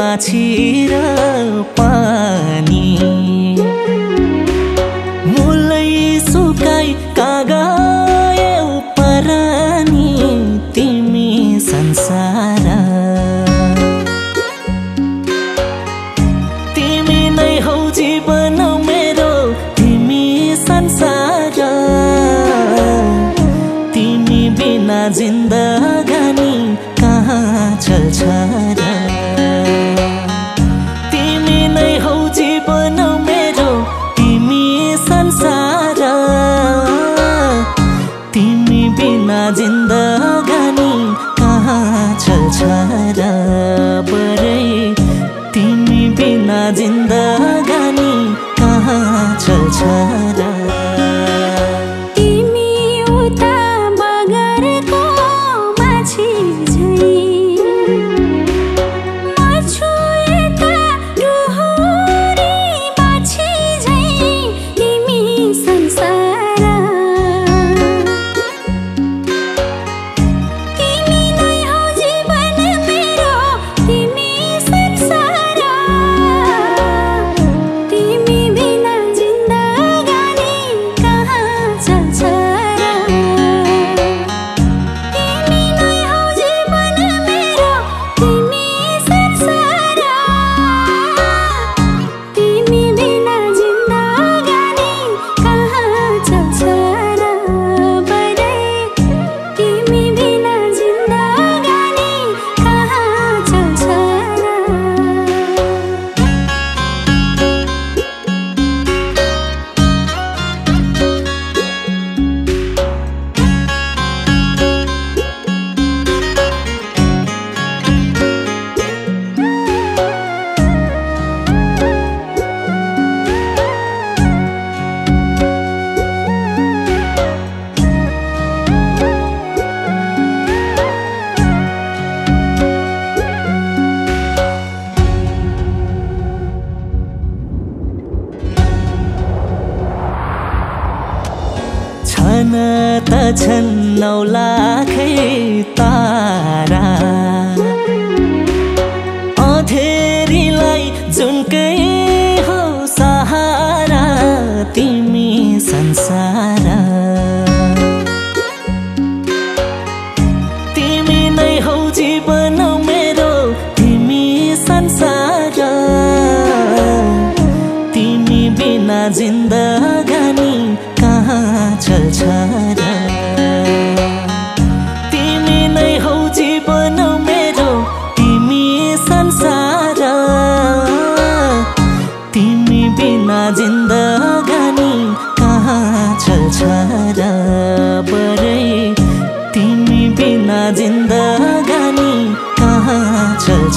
মাছিরা जिन्दगानी कहाँ छल्छ र परै। तिमी बिना जिन्दगानी कहाँ छल्छ र त छन् नौ लाखै तारा। अधेरीलाई जुनकै हो सहारा तिमी संसारा।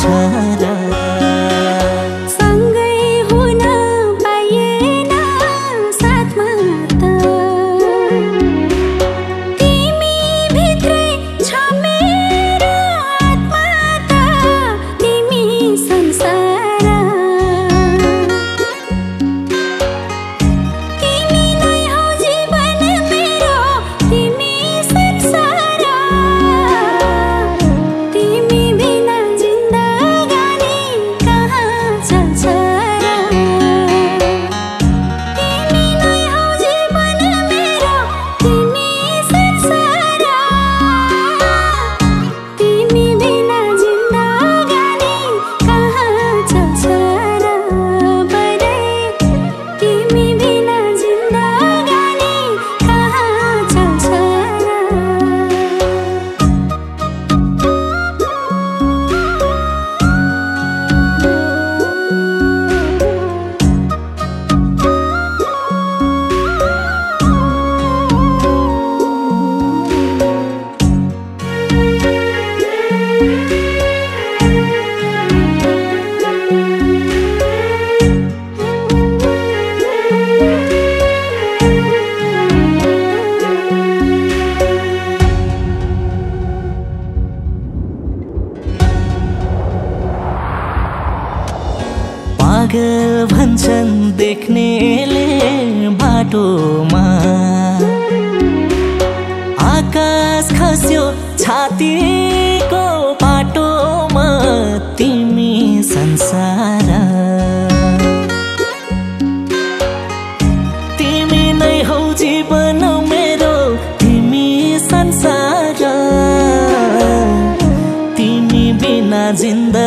sana ठाउँमा आकाश खस्यो छातीको बाटोमा तिमी संसार। तिमी नै हौ जीवन मेरो तिमी संसार। तिमी बिना जिन्द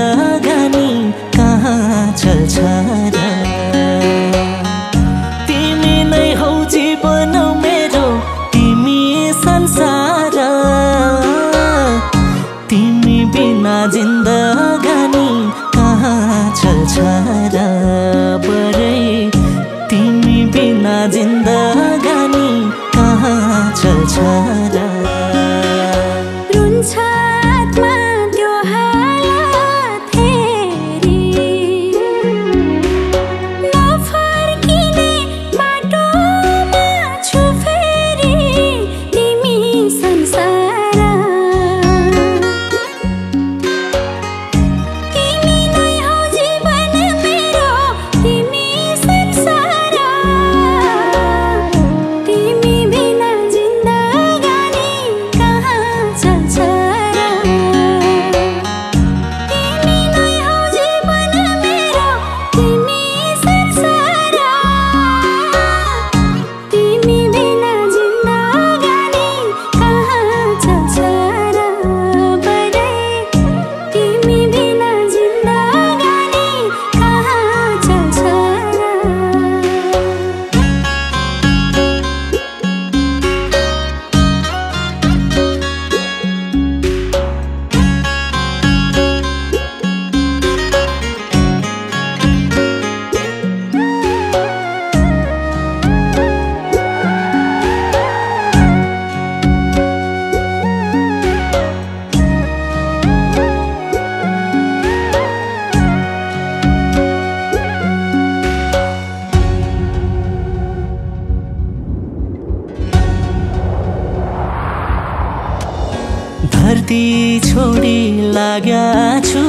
धरती छोडी लाग्या छु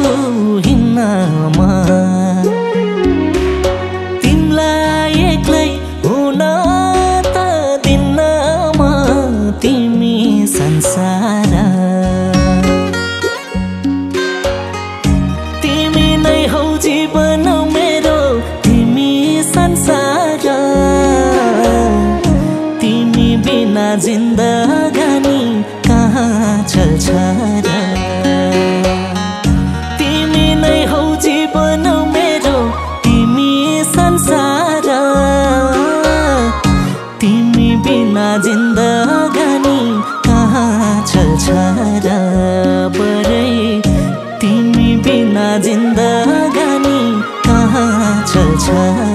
हिँड्नमा। तिमी